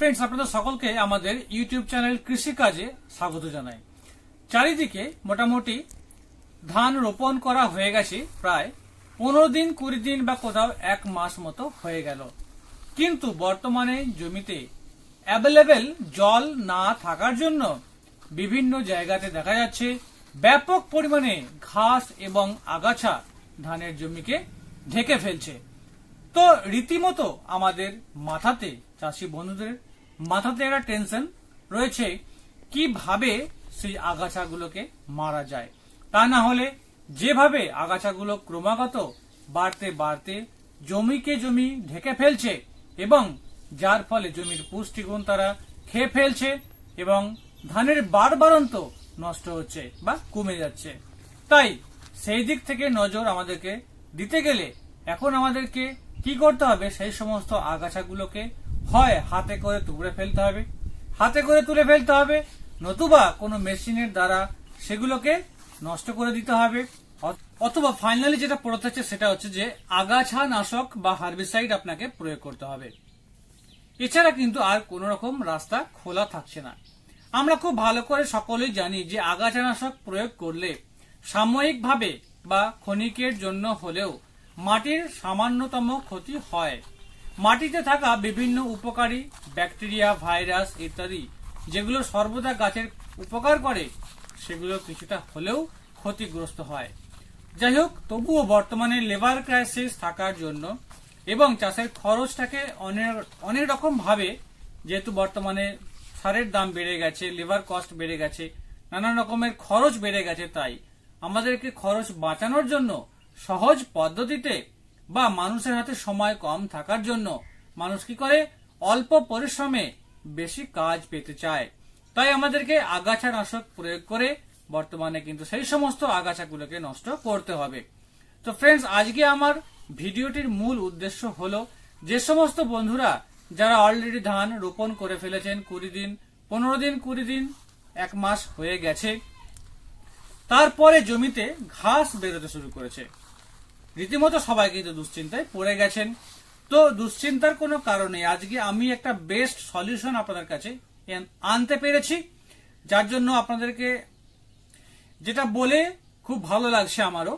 Friends আপনাদের সকলকে আমাদের ইউটিউব চ্যানেল কৃষি কাজে স্বাগত জানাই। চারিদিকে মোটামুটি ধান রোপণ করা হয়ে গেছে, প্রায় পনেরো দিন, কুড়ি দিন বা কোথাও এক মাস মতো হয়ে গেল। কিন্তু বর্তমানে জমিতে অ্যাভেলেবেল জল না থাকার জন্য বিভিন্ন জায়গাতে দেখা যাচ্ছে ব্যাপক পরিমাণে ঘাস এবং আগাছা ধানের জমিকে ঢেকে ফেলছে। তো রীতিমতো আমাদের মাথাতে চাষি বন্ধুদের মাথাতে একটা টেনশন রয়েছে কীভাবে সেই আগাছাগুলোকে মারা যায়। তা না হলে যেভাবে আগাছাগুলো ক্রমাগত বাড়তে বাড়তে জমিকে জমি ঢেকে ফেলছে এবং যার ফলে জমির পুষ্টিগুণ তারা খেয়ে ফেলছে এবং ধানের বারবারন্ত নষ্ট হচ্ছে বা কমে যাচ্ছে। তাই সেই দিক থেকে নজর আমাদেরকে দিতে গেলে এখন আমাদেরকে কি করতে হবে? সেই সমস্ত আগাছাগুলোকে হয় হাতে করে তুলে ফেলতে হবে। হাতে করে তুলে ফেলতে হবে, নতুবা কোনো মেশিনের দ্বারা সেগুলোকে নষ্ট করে দিতে হবে। অথবা ফাইনালি যেটা পড়ে থাকছে সেটা হচ্ছে যে আগাছা নাশক বা হার্বিসাইড আপনাকে প্রয়োগ করতে হবে। এছাড়া কিন্তু আর কোন রকম রাস্তা খোলা থাকছে না। আমরা খুব ভালো করে সকলেই জানি যে আগাছানাশক প্রয়োগ করলে সাময়িকভাবে বা ক্ষণিকের জন্য হলেও মাটির সামান্যতম ক্ষতি হয়। মাটিতে থাকা বিভিন্ন উপকারী ব্যাকটেরিয়া, ভাইরাস ইত্যাদি যেগুলো সর্বদা গাছের উপকার করে, সেগুলো কিছুটা হলেও ক্ষতিগ্রস্ত হয়। যাই হোক, তবুও বর্তমানে লেবার ক্রাইসিস থাকার জন্য এবং চাষের খরচটাকে অনেক অনেক রকম ভাবে যেহেতু বর্তমানে সারের দাম বেড়ে গেছে, লেবার কস্ট বেড়ে গেছে, নানান রকমের খরচ বেড়ে গেছে, তাই আমাদেরকে খরচ বাঁচানোর জন্য সহজ পদ্ধতিতে বা মানুষের হাতে সময় কম থাকার জন্য মানুষ কি করে? অল্প পরিশ্রমে বেশি কাজ পেতে চায়। তাই আমাদেরকে আগাছা নাশক প্রয়োগ করে বর্তমানে কিন্তু সেই সমস্ত আগাছাগুলোকে নষ্ট করতে হবে। তো ফ্রেন্ডস আজকে আমার ভিডিওটির মূল উদ্দেশ্য হলো যে সমস্ত বন্ধুরা যারা অলরেডি ধান রোপণ করে ফেলেছেন কুড়ি দিন, পনেরো দিন, কুড়ি দিন, এক মাস হয়ে গেছে, তারপরে জমিতে ঘাস বেরোতে শুরু করেছে। রীতিমতো সবাই কিন্তু দুশ্চিন্তায় পড়ে গেছেন। তো দুশ্চিন্তার কোনো কারণে আজকে আমি একটা বেস্ট সলিউশন আপনাদের কাছে আনতে পেরেছি, যার জন্য আপনাদেরকে যেটা বলে খুব ভালো লাগছে আমারও,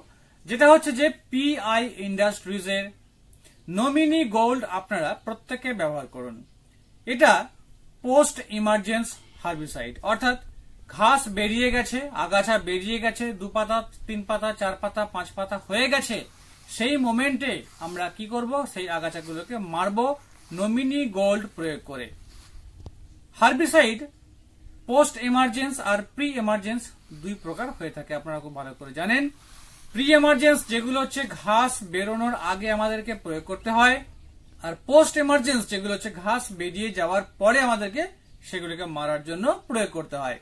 যেটা হচ্ছে যে পিআই ইন্ডাস্ট্রিজের নমিনি গোল্ড আপনারা প্রত্যেকে ব্যবহার করুন। এটা পোস্ট ইমার্জেন্স হার্বিসাইড অর্থাৎ ঘাস বেরিয়ে গেছে, আগাছা বেরিয়ে গেছে দু পাতা তিন পাতা চার পাতা পাঁচ পাতা হয়ে গেছে। সেই মোমেন্টে আমরা কি করব? সেই আগাছাগুলোকে মারব, নমিনি গোল্ড প্রয়োগ করে। হার্বিসাইড পোস্ট এমার্জেন্স আর প্রি এমার্জেন্স দুই প্রকার হয়ে থাকে, আপনারা খুব ভালো করে জানেন। প্রি এমার্জেন্স যেগুলো হচ্ছে ঘাস বেরোনোর আগে আমাদেরকে প্রয়োগ করতে হয়, আর পোস্ট এমার্জেন্স যেগুলো হচ্ছে ঘাস বেরিয়ে যাওয়ার পরে আমাদেরকে সেগুলোকে মারার জন্য প্রয়োগ করতে হয়।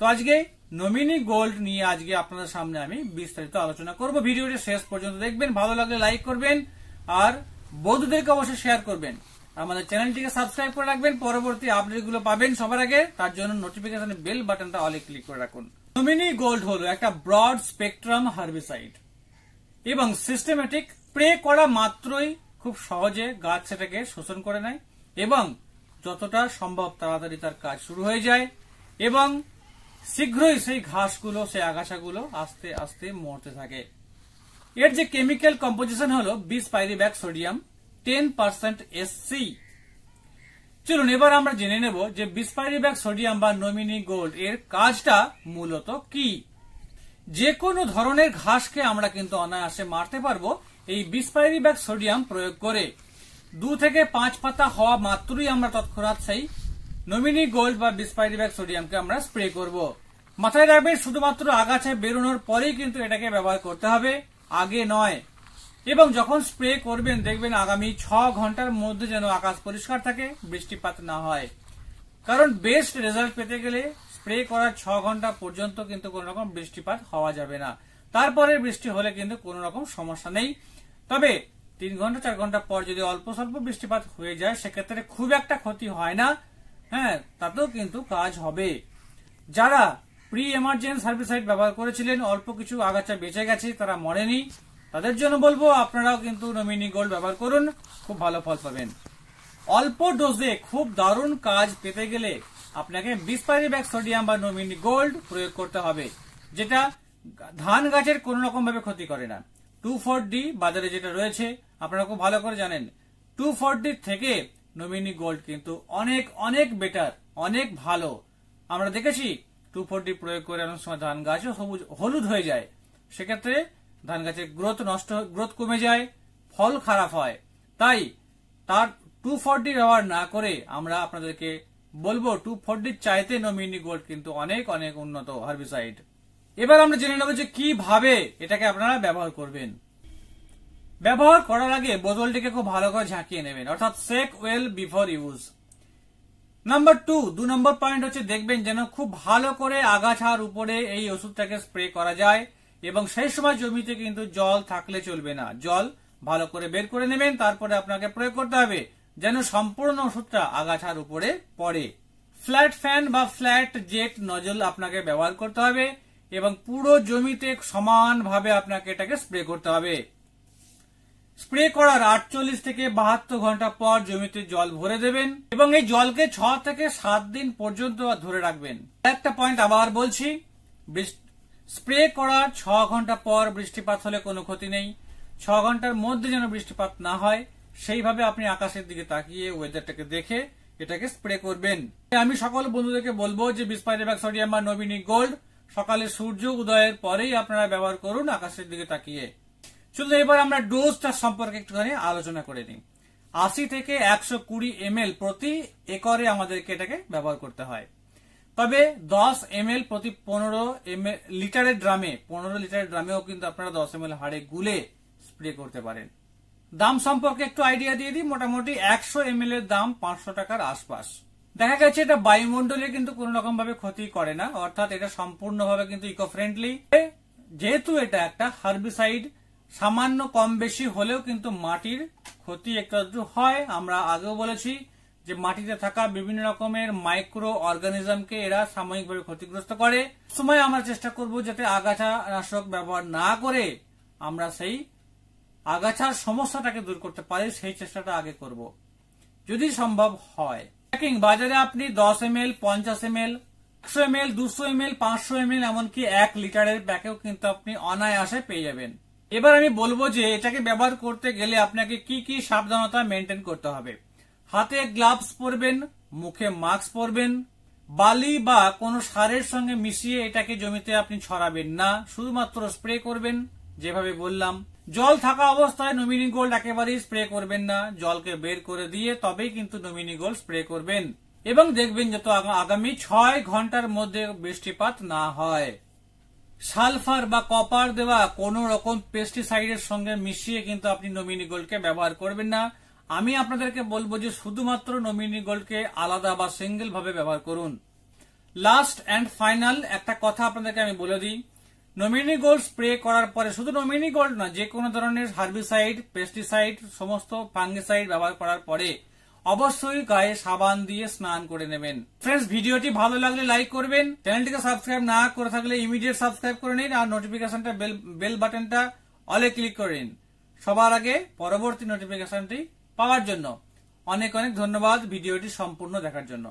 তো আজকে নমিনি গোল্ড নিয়ে আজকে আপনাদের সামনে আমি বিস্তারিত আলোচনা করব। ভিডিওটি শেষ পর্যন্ত দেখবেন, ভালো লাগলে লাইক করবেন আর বন্ধুদেরকে অবশ্যই শেয়ার করবেন। আমাদের চ্যানেলটিকে সাবস্ক্রাইব করে রাখবেন, পরবর্তী আপডেটগুলো পাবেন সবার আগে। তার জন্য নোটিফিকেশন বেল বাটনটা অলে ক্লিক করে রাখুন। নমিনি গোল্ড হলো একটা ব্রড স্পেকট্রাম হার্বিসাইড এবং সিস্টেমেটিক স্প্রে করা মাত্রই খুব সহজে গাছ সেটাকে শোষণ করে নেয় এবং যতটা সম্ভব তাড়াতাড়ি তার কাজ শুরু হয়ে যায় এবং শীঘ্রই সেই ঘাসগুলো, সেই আগাছাগুলো আস্তে আস্তে মরতে থাকে। এর যে কেমিক্যাল কম্পোজিশন হলো bispyribac sodium ten percent SC চলুন, এবার আমরা জেনে নেব যে বিসপাইরিব্যাক সোডিয়াম বা নমিনি গোল্ড এর কাজটা মূলত কি? যে কোনো ধরনের ঘাসকে আমরা কিন্তু অনায়াসে মারতে পারব এই বিসপাইরিব্যাক সোডিয়াম প্রয়োগ করে। দু থেকে পাঁচ পাতা হওয়া মাত্রই আমরা তৎক্ষণাৎ সেই নমিনি গোল্ড বা বিসপাইরিব্যাক সোডিয়ামকে আমরা স্প্রে করব। মাথায় রাখবেন, শুধুমাত্র আগাছায় বেরোনোর পরেই কিন্তু এটাকে ব্যবহার করতে হবে, আগে নয়। এবং যখন স্প্রে করবেন, দেখবেন আগামী ছ ঘণ্টার মধ্যে যেন আকাশ পরিষ্কার থাকে, বৃষ্টিপাত না হয়। কারণ বেস্ট রেজাল্ট পেতে গেলে স্প্রে করার ছ ঘণ্টা পর্যন্ত কিন্তু কোন রকম বৃষ্টিপাত হওয়া যাবে না। তারপরে বৃষ্টি হলে কিন্তু কোন রকম সমস্যা নেই। তবে তিন ঘণ্টা, চার ঘণ্টা পর যদি অল্প স্বল্প বৃষ্টিপাত হয়ে যায়, সেক্ষেত্রে খুব একটা ক্ষতি হয় না। হ্যাঁ তাতেও কিন্তু কাজ হবে। যারা প্রি এমার্জেন্স হার্বিসাইড ব্যবহার করেছিলেন, অল্প কিছু আগাছা বেঁচে গেছে, তারা মরেনি। তাদের জন্য বলব, আপনারাও কিন্তু নমিনি গোল্ড ব্যবহার করুন, খুব ভালো ফল পাবেন। অল্প ডোজে খুব দারুণ কাজ পেতে গেলে আপনাকে বিশ ব্যাগ সোডিয়াম বা নমিনি গোল্ড প্রয়োগ করতে হবে, যেটা ধান গাছের কোন রকম ভাবে ক্ষতি করে না। টু ফোর ডি বাজারে যেটা রয়েছে, আপনারা খুব ভালো করে জানেন। টু ফোর ডি থেকে নমিনি গোল্ড কিন্তু অনেক অনেক বেটার অনেক ভালো। আমরা দেখেছি টু ফোর ডি প্রয়োগ করে অনেক সময় ধান গাছও সবুজ, হলুদ হয়ে যায়। সেক্ষেত্রে ধান গাছের গ্রোথ নষ্ট গ্রোথ কমে যায়, ফল খারাপ হয়। তাই তার টু ফোরটি ব্যবহার না করে আমরা আপনাদেরকে বলব টু ফোরটির চাইতে নমিনি গোল্ড কিন্তু অনেক অনেক উন্নত হার্বিসাইড এবার আমরা জেনে নেব যে কীভাবে এটাকে আপনারা ব্যবহার করবেন। ব্যবহার করার আগে বোতলটিকে খুব ভালো করে ঝাঁকিয়ে নেবেন, অর্থাৎ shake well before use number two দু নম্বর পয়েন্ট হচ্ছে দেখবেন যেন খুব ভালো করে আগাছার উপরে এই ওষুধটাকে স্প্রে করা যায় এবং সেই সময় জমিতে কিন্তু জল থাকলে চলবে না। জল ভালো করে বের করে নেবেন, তারপরে আপনাকে প্রয়োগ করতে হবে যেন সম্পূর্ণ ওষুধটা আগাছার উপরে পড়ে। ফ্ল্যাট ফ্যান বা ফ্ল্যাট জেট নজল আপনাকে ব্যবহার করতে হবে এবং পুরো জমিতে সমানভাবে আপনাকে এটাকে স্প্রে করতে হবে। স্প্রে করার আটচল্লিশ থেকে বাহাত্তর ঘণ্টা পর জমিতে জল ভরে দেবেন এবং এই জলকে ছ থেকে সাত দিন পর্যন্ত ধরে রাখবেন। একটা পয়েন্ট আবার বলছি স্প্রে করার ছ ঘণ্টা পর বৃষ্টিপাত হলে কোনো ক্ষতি নেই। ছ ঘণ্টার মধ্যে যেন বৃষ্টিপাত না হয়, সেইভাবে আপনি আকাশের দিকে তাকিয়ে ওয়েদারটাকে দেখে এটাকে স্প্রে করবেন। আমি সকল বন্ধুদেরকে বলব যে বিস্পাইরেবাক সোডিয়াম বা নবিনী গোল্ড সকালে সূর্য উদয়ের পরেই আপনারা ব্যবহার করুন আকাশের দিকে তাকিয়ে। চলুন এবার আমরা ডোজটা সম্পর্কে একটুখানি আলোচনা করে নিই। আশি থেকে একশো কুড়ি এম প্রতি একরে আমাদেরকে এটাকে ব্যবহার করতে হয়। তবে দশ এম প্রতি পনেরো এম লিটারের ড্রামে, পনেরো লিটারের ড্রামেও কিন্তু আপনারা দশ এম হাড়ে গুলে স্প্রে করতে পারেন। দাম সম্পর্কে একটু আইডিয়া দিয়ে দিই, মোটামুটি একশো এম এর দাম পাঁচশো টাকার আশপাশ। দেখা গেছে এটা বায়ুমণ্ডলে কিন্তু কোন রকম ভাবে ক্ষতি করে না, অর্থাৎ এটা সম্পূর্ণভাবে কিন্তু ইকো ফ্রেন্ডলি যেহেতু এটা একটা হার্বিসাইড সামান্য কম বেশি হলেও কিন্তু মাটির ক্ষতি একটু হয়। আমরা আগেও বলেছি যে মাটিতে থাকা বিভিন্ন রকমের মাইক্রো অর্গানিজমকে এরা সাময়িকভাবে ক্ষতিগ্রস্ত করে। সময় আমরা চেষ্টা করব যাতে আগাছা নাশক ব্যবহার না করে আমরা সেই আগাছার সমস্যাটাকে দূর করতে পারি, সেই চেষ্টাটা আগে করব। যদি সম্ভব হয়। প্যাকিং বাজারে আপনি দশ এম এল পঞ্চাশ এম এল একশো এম এল দুশো এম এল পাঁচশো এম এল এমনকি এক লিটারের প্যাকেও কিন্তু আপনি অনায়াসে পেয়ে যাবেন। এবার আমি বলব যে এটাকে ব্যবহার করতে গেলে আপনাকে কি কি সাবধানতা মেনটেন করতে হবে। হাতে গ্লাভস পরবেন, মুখে মাস্ক পরবেন, বালি বা কোনো সারের সঙ্গে মিশিয়ে এটাকে জমিতে আপনি ছড়াবেন না, শুধুমাত্র স্প্রে করবেন, যেভাবে বললাম। জল থাকা অবস্থায় নমিনি গোল্ড একেবারেই স্প্রে করবেন না, জলকে বের করে দিয়ে তবেই কিন্তু নমিনি গোল্ড স্প্রে করবেন। এবং দেখবেন যত আগামী ছয় ঘণ্টার মধ্যে বৃষ্টিপাত না হয়। সালফার বা কপার দেওয়া কোন রকম পেস্টিসাইডের সঙ্গে মিশিয়ে কিন্তু আপনি নমিনি গোল্ডকে ব্যবহার করবেন না। আমি আপনাদেরকে বলব যে শুধুমাত্র নমিনি গোল্ডকে আলাদা বা সিঙ্গেল ভাবে ব্যবহার করুন। লাস্ট অ্যান্ড ফাইনাল একটা কথা আপনাদেরকে আমি বলে দিই। নমিনি গোল্ড স্প্রে করার পরে শুধু নমিনি গোল্ড না, যে কোনো ধরনের হার্বিসাইড পেস্টিসাইড সমস্ত ফাঙ্গিসাইড ব্যবহার করার পরে অবশ্যই গায়ে সাবান দিয়ে স্নান করে নেবেন। ফ্রেন্ডস ভিডিওটি ভালো লাগলে লাইক করবেন। চ্যানেলটিকে সাবস্ক্রাইব না করে থাকলে ইমিডিয়েট সাবস্ক্রাইব করে নিন আর নোটিফিকেশনটা বেল বেল বাটনটা অলে ক্লিক করে নিন। সবার আগে পরবর্তী নোটিফিকেশনটি পাওয়ার জন্য। অনেক অনেক ধন্যবাদ ভিডিওটি সম্পূর্ণ দেখার জন্য।